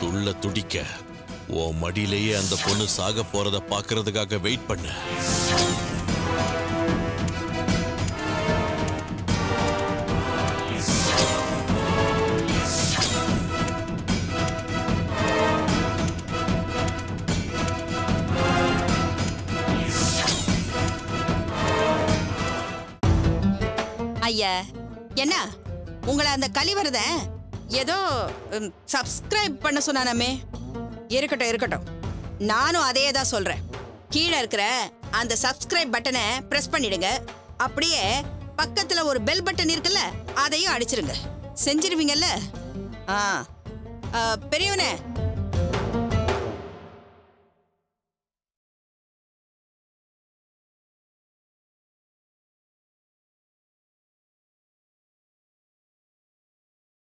துள்ள துடிக்க உன் மடியிலேயே அந்த பொண்ணு சாக போறத பாக்குறதுக்காக வெயிட் பண்ண. ஐயா என்ன? உங்களை அந்த கலிவரத ஏதோ சப்ஸ்கிரைப் பண்ண சொன்னானாமே. இருக்கட்டும் இருக்கட்டும். நானும் அதே தான் சொல்கிறேன் கீழே இருக்கிற அந்த சப்ஸ்கிரைப் பட்டனை ப்ரெஸ் பண்ணிடுங்க. அப்படியே பக்கத்தில் ஒரு பெல் பட்டன் இருக்குல்ல அதையும் அடிச்சிருங்க. செஞ்சிருவீங்கல்ல? ஆ, பெரியவனே